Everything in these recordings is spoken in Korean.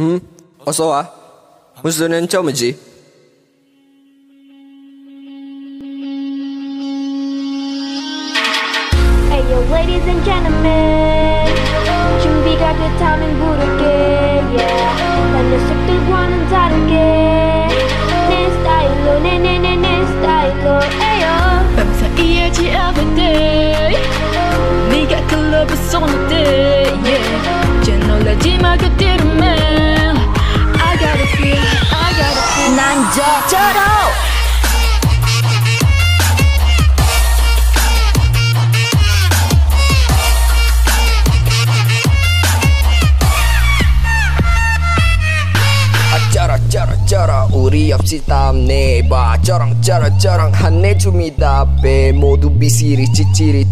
응? 어서 와. 무슨은 점이지? Hey yo, ladies and gentlemen 준비가 됐다면 부를게 yeah. 난 녀석들과는 다르게 내 스타일로 내내내 스타일로 에요 밤사이야지 everyday 네가 클럽에 쏘는 때 yeah. 쟤 놀라지 마 그대 쩌라 우리 없이 땀내봐. 쩌랑 한내 줌이다 배 모두 비시리 찌찌리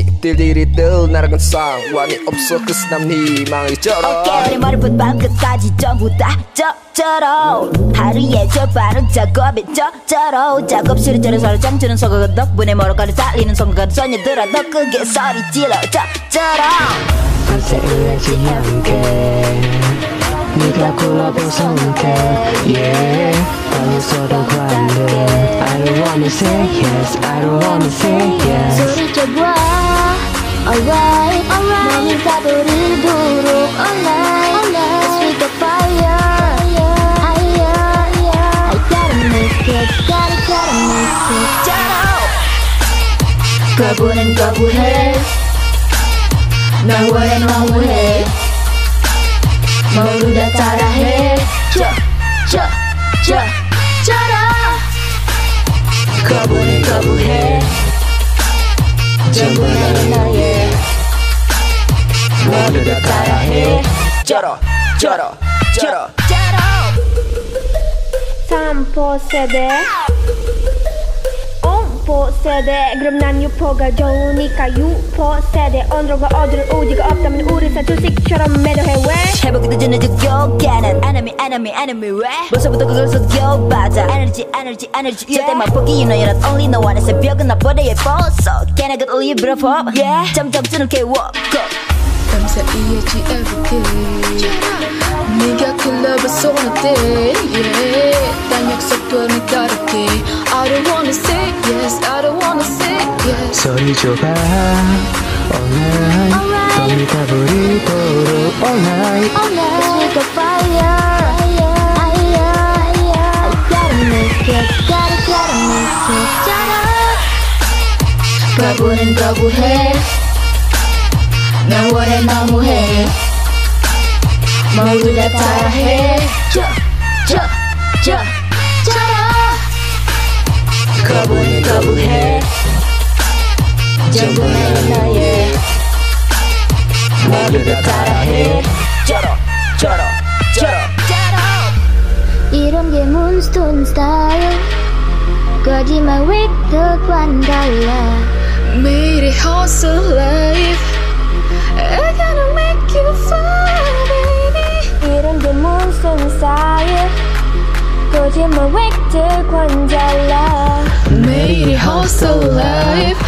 입들들이 들 나랑은 상관이 없어. 그 스 남 희망이 쩌라 어깨에 머리부터 발끝까지 전부 다 저처럼 하루에 저 빠른 작업이 저처럼 작업실에 저런 서로 잠드는 소가 덕분에 멀어가는 달리는 손가락 소녀들아 더 크게 소리 질러. 저처럼 밤새 일하지 않게 굴러본 선택 Yeah 방에서도 관대 I don't wanna say yes I don't wanna say yes 소리쳐봐 Alright, alright 몸이 가버리도록 Alright, alright Cause we got fire Fire, I gotta make it Gotta, gotta make it 저처럼 거부는 거부해 널 원해 너무해 모두 다 따라해 저저저 저라. 거부는 거부해. 전부 나는 너의 모두 다 따라해. 쩌라 쩌라 쩌라. 저처럼 3포 세대 5포 세대 그럼 난 6포가 좋으니까 6포 세대 언더가 어디를 오지가 없다면 우리 사주식처럼 매도해 왜? 회복이 늦은 적 욕하는 enemy enemy enemy 왜? 벌써부터 그걸 속여봐자 에너지 에너지 에너지 절대 맛보기 you know you're not only no one 새벽은 나보다 예뻐서 Can I get all you beautiful yeah 점점 주는 깨워 go 밤사이야지 everyday 네 yes 소리 줘봐 Alright 밤이 가버리도록 Alright Cause we got fire I gotta make it Gotta gotta make it 짜라 거부는 거부해 널 원해 너무해 모두 다 따라해 저저저 짜라 거부는 거부해 이런 게 몬스톤 스타일 거짓말 획득과는 달라 매일의 hustle life I gotta make you fine baby 이런 게 몬스톤 스타일 거짓말 획득과는 달라 매일의 hustle life